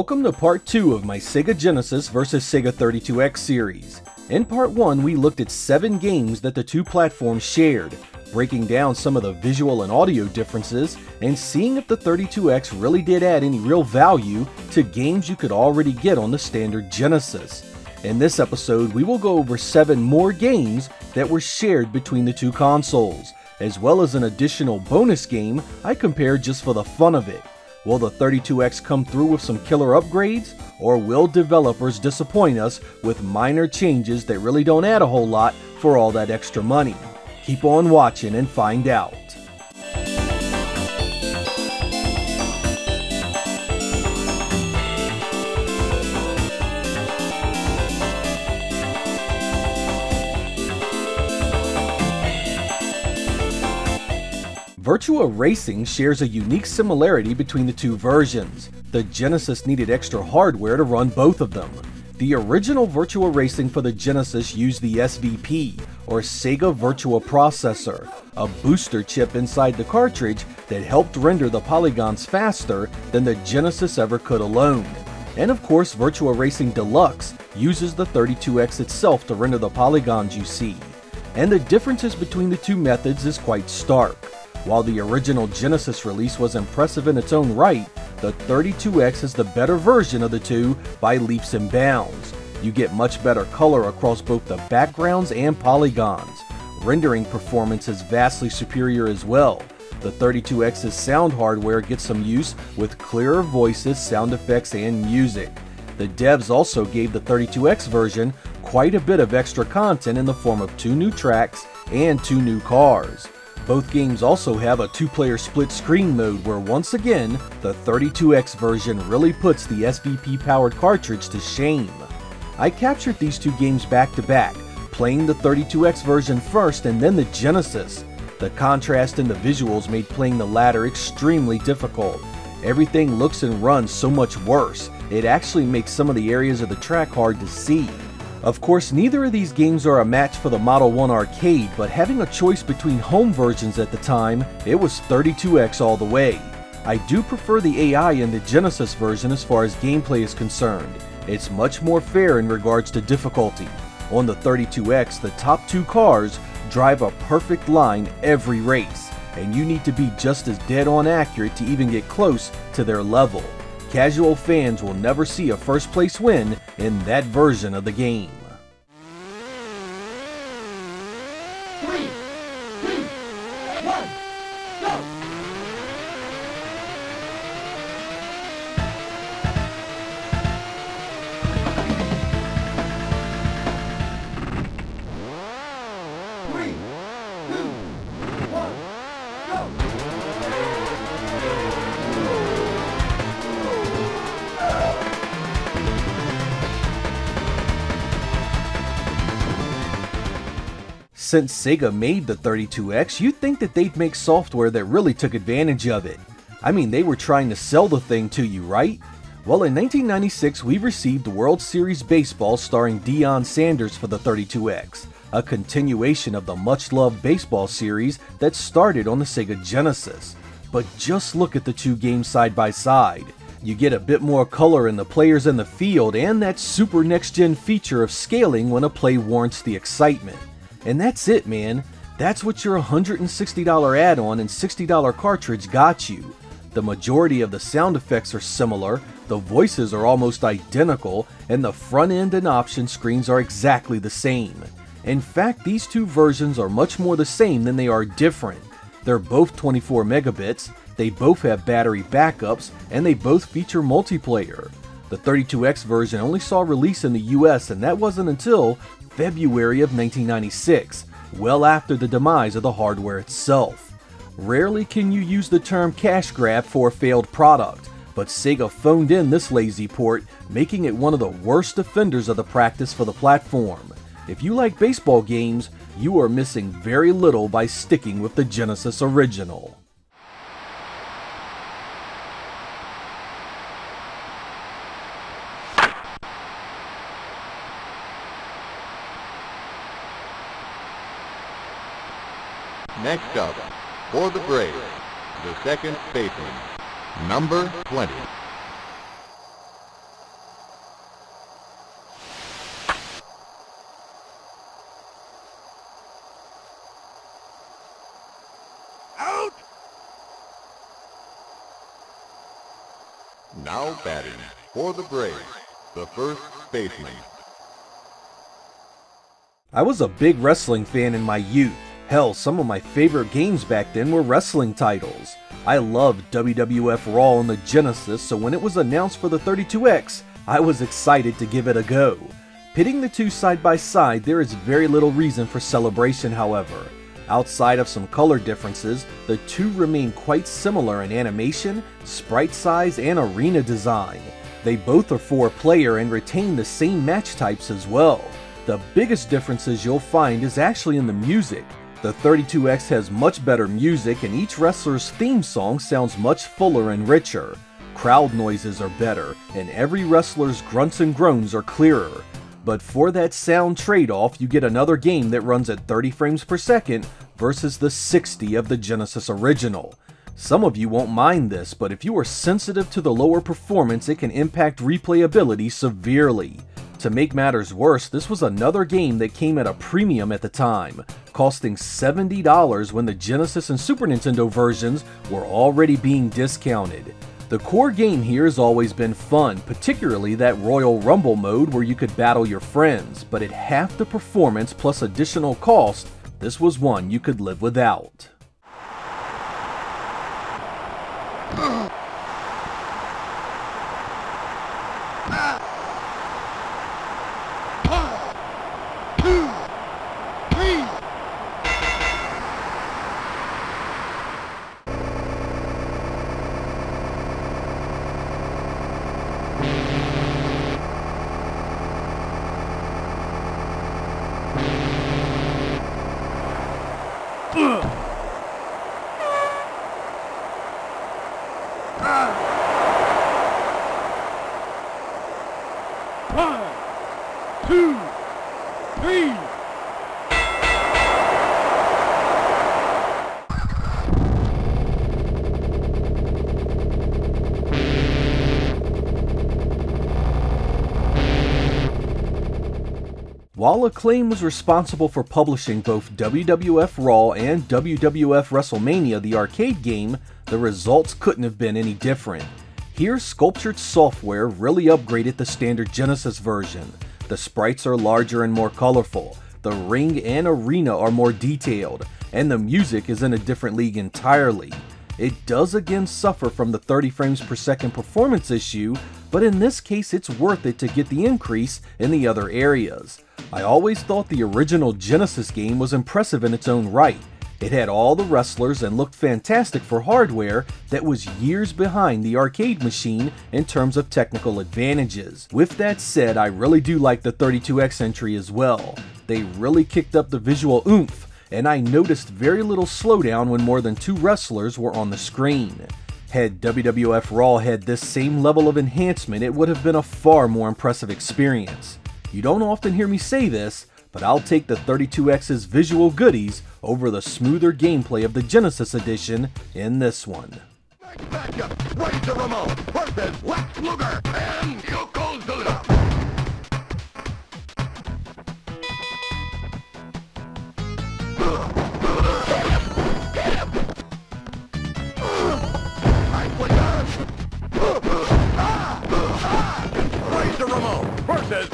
Welcome to part 2 of my Sega Genesis vs Sega 32X series. In part 1 we looked at 7 games that the two platforms shared, breaking down some of the visual and audio differences, and seeing if the 32X really did add any real value to games you could already get on the standard Genesis. In this episode, we will go over 7 more games that were shared between the two consoles, as well as an additional bonus game I compared just for the fun of it. Will the 32X come through with some killer upgrades, or will developers disappoint us with minor changes that really don't add a whole lot for all that extra money? Keep on watching and find out. Virtua Racing shares a unique similarity between the two versions. The Genesis needed extra hardware to run both of them. The original Virtua Racing for the Genesis used the SVP, or Sega Virtua Processor, a booster chip inside the cartridge that helped render the polygons faster than the Genesis ever could alone. And of course, Virtua Racing Deluxe uses the 32X itself to render the polygons you see. And the differences between the two methods is quite stark. While the original Genesis release was impressive in its own right, the 32X is the better version of the two by leaps and bounds. You get much better color across both the backgrounds and polygons. Rendering performance is vastly superior as well. The 32X's sound hardware gets some use with clearer voices, sound effects, and music. The devs also gave the 32X version quite a bit of extra content in the form of two new tracks and two new cars. Both games also have a two-player split screen mode where once again, the 32X version really puts the SVP-powered cartridge to shame. I captured these two games back to back, playing the 32X version first and then the Genesis. The contrast in the visuals made playing the latter extremely difficult. Everything looks and runs so much worse, it actually makes some of the areas of the track hard to see. Of course, neither of these games are a match for the Model 1 arcade, but having a choice between home versions at the time, it was 32X all the way. I do prefer the AI in the Genesis version as far as gameplay is concerned. It's much more fair in regards to difficulty. On the 32X, the top two cars drive a perfect line every race, and you need to be just as dead on accurate to even get close to their level. Casual fans will never see a first place win in that version of the game. Three, two, one, go! Since Sega made the 32X, you'd think that they'd make software that really took advantage of it. I mean, they were trying to sell the thing to you, right? Well, in 1996, we received World Series Baseball starring Deion Sanders for the 32X, a continuation of the much loved baseball series that started on the Sega Genesis. But just look at the two games side by side. You get a bit more color in the players in the field and that super next gen feature of scaling when a play warrants the excitement. And that's it, man. That's what your $160 add on and $60 cartridge got you. The majority of the sound effects are similar, the voices are almost identical, and the front end and option screens are exactly the same. In fact, these two versions are much more the same than they are different. They're both 24 megabits, they both have battery backups, and they both feature multiplayer. The 32X version only saw release in the US, and that wasn't until February of 1996, well after the demise of the hardware itself. Rarely can you use the term cash grab for a failed product, but Sega phoned in this lazy port, making it one of the worst offenders of the practice for the platform. If you like baseball games, you are missing very little by sticking with the Genesis original. Next up, for the Braves, the second baseman, number 20. Out! Now batting for the Braves, the first baseman. I was a big wrestling fan in my youth. Hell, some of my favorite games back then were wrestling titles. I loved WWF Raw on the Genesis, so when it was announced for the 32X, I was excited to give it a go. Pitting the two side by side, there is very little reason for celebration, however. Outside of some color differences, the two remain quite similar in animation, sprite size, and arena design. They both are 4 player and retain the same match types as well. The biggest differences you'll find is actually in the music. The 32X has much better music and each wrestler's theme song sounds much fuller and richer. Crowd noises are better, and every wrestler's grunts and groans are clearer. But for that sound trade-off, you get another game that runs at 30 frames per second versus the 60 of the Genesis original. Some of you won't mind this, but if you are sensitive to the lower performance, it can impact replayability severely. To make matters worse, this was another game that came at a premium at the time, costing $70 when the Genesis and Super Nintendo versions were already being discounted. The core game here has always been fun, particularly that Royal Rumble mode where you could battle your friends, but at half the performance plus additional cost, this was one you could live without. While Acclaim was responsible for publishing both WWF Raw and WWF WrestleMania the arcade game, the results couldn't have been any different. Here, Sculptured Software really upgraded the standard Genesis version. The sprites are larger and more colorful, the ring and arena are more detailed, and the music is in a different league entirely. It does again suffer from the 30 frames per second performance issue, but in this case it's worth it to get the increase in the other areas. I always thought the original Genesis game was impressive in its own right. It had all the wrestlers and looked fantastic for hardware that was years behind the arcade machine in terms of technical advantages. With that said, I really do like the 32X entry as well. They really kicked up the visual oomph, and I noticed very little slowdown when more than two wrestlers were on the screen. Had WWF Raw had this same level of enhancement, it would have been a far more impressive experience. You don't often hear me say this, but I'll take the 32X's visual goodies over the smoother gameplay of the Genesis edition in this one. Versus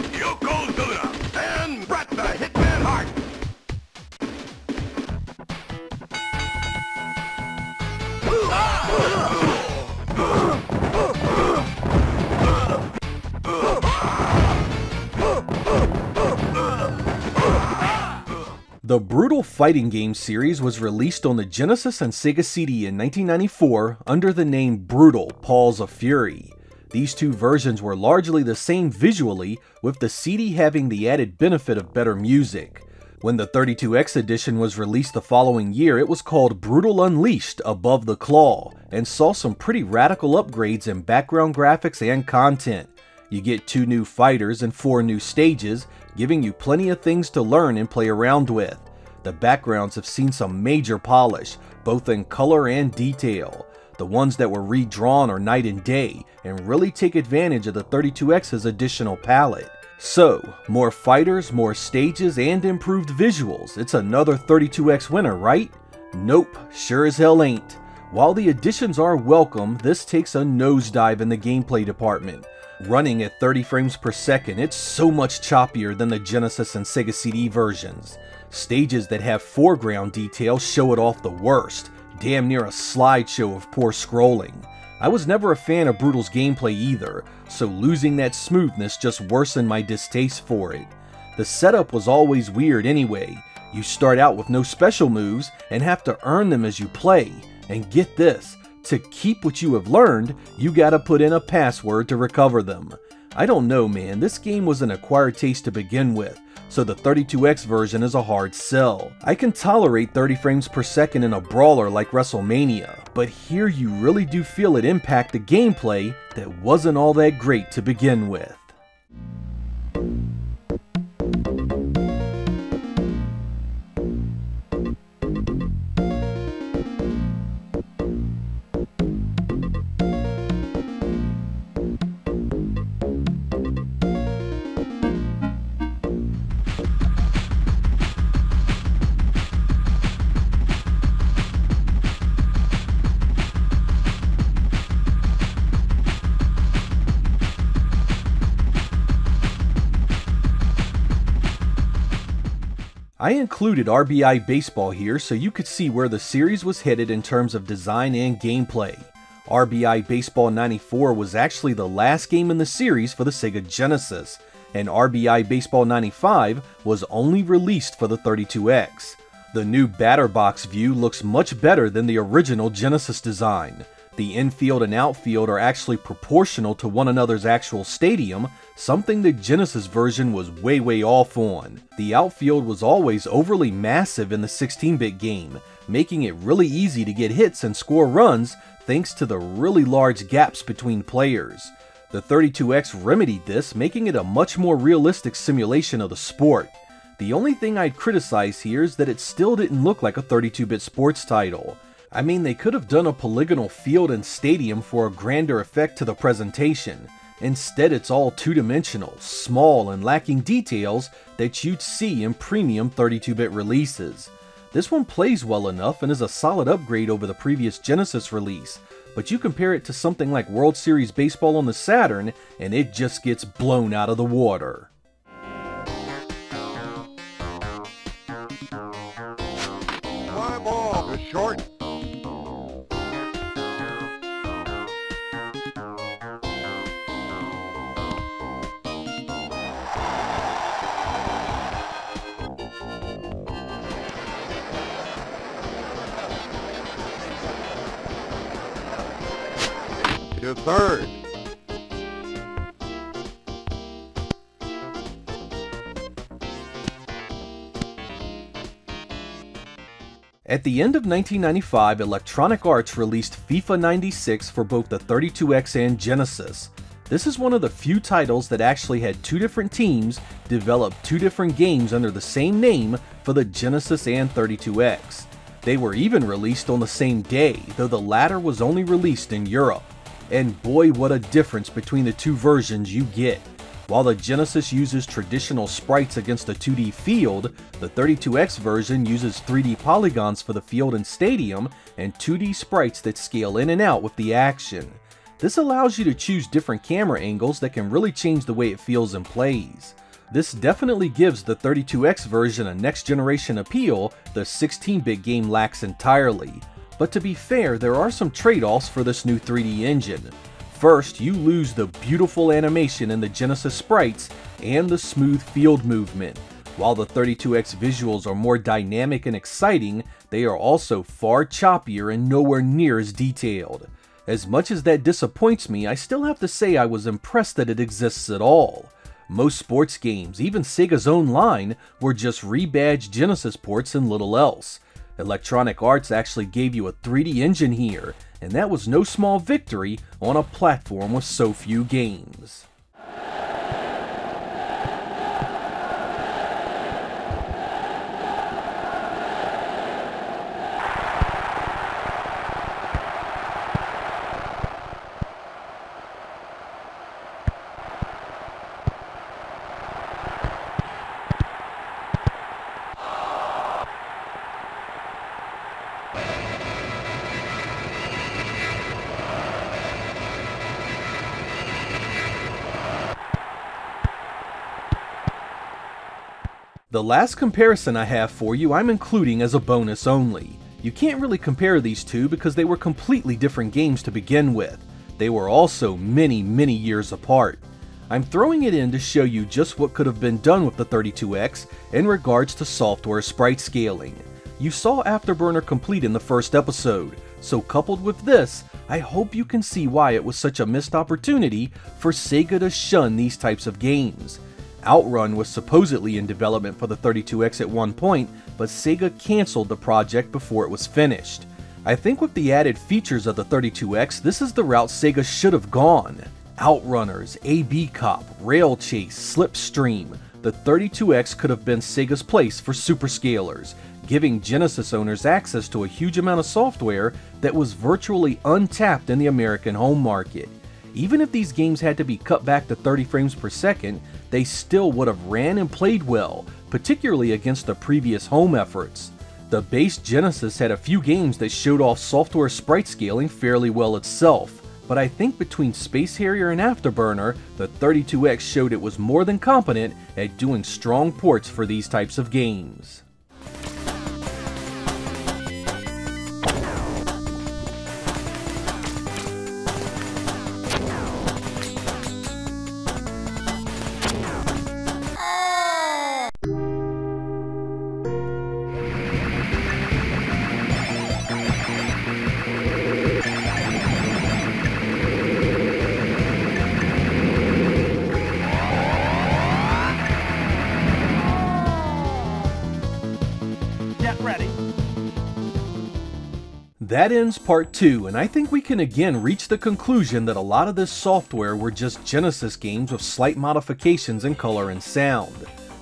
The Brutal Fighting Game series was released on the Genesis and Sega CD in 1994 under the name Brutal Paws of Fury. These two versions were largely the same visually, with the CD having the added benefit of better music. When the 32X edition was released the following year, it was called Brutal Unleashed Above the Claw, and saw some pretty radical upgrades in background graphics and content. You get two new fighters and four new stages, giving you plenty of things to learn and play around with. The backgrounds have seen some major polish, both in color and detail. The ones that were redrawn are night and day, and really take advantage of the 32X's additional palette. So, more fighters, more stages, and improved visuals. It's another 32X winner, right? Nope, sure as hell ain't. While the additions are welcome, this takes a nosedive in the gameplay department. Running at 30 frames per second, it's so much choppier than the Genesis and Sega CD versions. Stages that have foreground detail show it off the worst, damn near a slideshow of poor scrolling. I was never a fan of Brutal's gameplay either, so losing that smoothness just worsened my distaste for it. The setup was always weird anyway. You start out with no special moves and have to earn them as you play. And get this, to keep what you have learned, you gotta put in a password to recover them. I don't know man, this game was an acquired taste to begin with, so the 32X version is a hard sell. I can tolerate 30 frames per second in a brawler like WrestleMania, but here you really do feel it impact the gameplay that wasn't all that great to begin with. Included RBI Baseball here so you could see where the series was headed in terms of design and gameplay. RBI Baseball 94 was actually the last game in the series for the Sega Genesis, and RBI Baseball 95 was only released for the 32X. The new batter box view looks much better than the original Genesis design. The infield and outfield are actually proportional to one another's actual stadium, something the Genesis version was way way off on. The outfield was always overly massive in the 16-bit game, making it really easy to get hits and score runs thanks to the really large gaps between players. The 32X remedied this, making it a much more realistic simulation of the sport. The only thing I'd criticize here is that it still didn't look like a 32-bit sports title. I mean, they could have done a polygonal field and stadium for a grander effect to the presentation. Instead, it's all two-dimensional, small, and lacking details that you'd see in premium 32-bit releases. This one plays well enough and is a solid upgrade over the previous Genesis release, but you compare it to something like World Series Baseball on the Saturn, and it just gets blown out of the water. Fly ball is short. To third. At the end of 1995, Electronic Arts released FIFA 96 for both the 32X and Genesis. This is one of the few titles that actually had two different teams develop two different games under the same name for the Genesis and 32X. They were even released on the same day, though the latter was only released in Europe. And boy what a difference between the two versions you get. While the Genesis uses traditional sprites against a 2D field, the 32X version uses 3D polygons for the field and stadium, and 2D sprites that scale in and out with the action. This allows you to choose different camera angles that can really change the way it feels and plays. This definitely gives the 32X version a next generation appeal the 16-bit game lacks entirely. But to be fair, there are some trade-offs for this new 3D engine. First, you lose the beautiful animation in the Genesis sprites and the smooth field movement. While the 32X visuals are more dynamic and exciting, they are also far choppier and nowhere near as detailed. As much as that disappoints me, I still have to say I was impressed that it exists at all. Most sports games, even Sega's own line, were just rebadged Genesis ports and little else. Electronic Arts actually gave you a 3D engine here, and that was no small victory on a platform with so few games. The last comparison I have for you I'm including as a bonus only. You can't really compare these two because they were completely different games to begin with. They were also many, many years apart. I'm throwing it in to show you just what could have been done with the 32X in regards to software sprite scaling. You saw Afterburner complete in the first episode, so coupled with this, I hope you can see why it was such a missed opportunity for Sega to shun these types of games. Outrun was supposedly in development for the 32X at one point, but Sega cancelled the project before it was finished. I think with the added features of the 32X, this is the route Sega should have gone. Outrunners, AB Cop, Rail Chase, Slipstream. The 32X could have been Sega's place for superscalers, giving Genesis owners access to a huge amount of software that was virtually untapped in the American home market. Even if these games had to be cut back to 30 frames per second, they still would have ran and played well, particularly against the previous home efforts. The base Genesis had a few games that showed off software sprite scaling fairly well itself, but I think between Space Harrier and Afterburner, the 32X showed it was more than competent at doing strong ports for these types of games. That ends part 2, and I think we can again reach the conclusion that a lot of this software were just Genesis games with slight modifications in color and sound.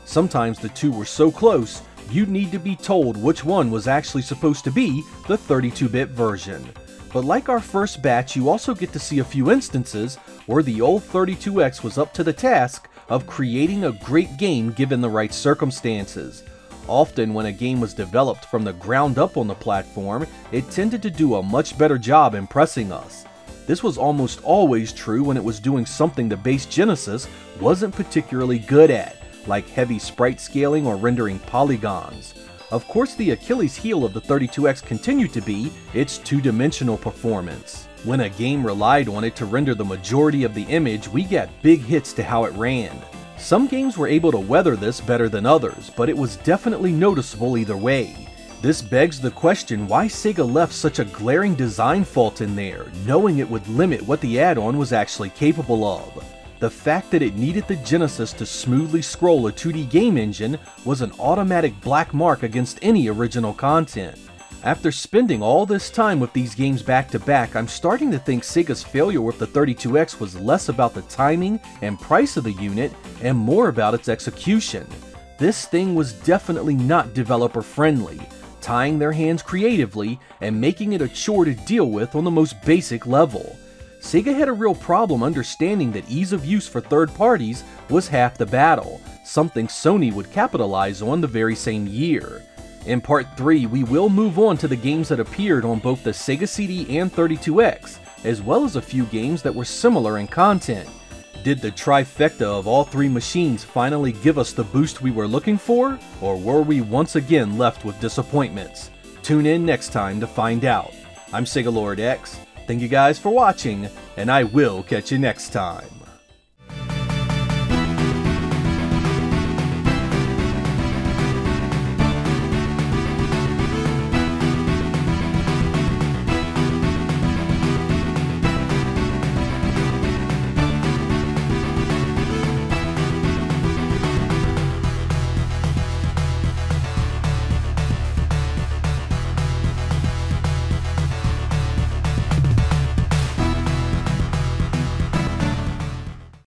Sometimes the two were so close, you'd need to be told which one was actually supposed to be the 32-bit version. But like our first batch, you also get to see a few instances where the old 32X was up to the task of creating a great game given the right circumstances. Often when a game was developed from the ground up on the platform, it tended to do a much better job impressing us. This was almost always true when it was doing something the base Genesis wasn't particularly good at, like heavy sprite scaling or rendering polygons. Of course the Achilles heel of the 32X continued to be its two-dimensional performance. When a game relied on it to render the majority of the image, we got big hits to how it ran. Some games were able to weather this better than others, but it was definitely noticeable either way. This begs the question why Sega left such a glaring design fault in there, knowing it would limit what the add-on was actually capable of. The fact that it needed the Genesis to smoothly scroll a 2D game engine was an automatic black mark against any original content. After spending all this time with these games back to back, I'm starting to think Sega's failure with the 32X was less about the timing and price of the unit and more about its execution. This thing was definitely not developer friendly, tying their hands creatively and making it a chore to deal with on the most basic level. Sega had a real problem understanding that ease of use for third parties was half the battle, something Sony would capitalize on the very same year. In part 3, we will move on to the games that appeared on both the Sega CD and 32X, as well as a few games that were similar in content. Did the trifecta of all three machines finally give us the boost we were looking for, or were we once again left with disappointments? Tune in next time to find out. I'm Sega Lord X, thank you guys for watching, and I will catch you next time.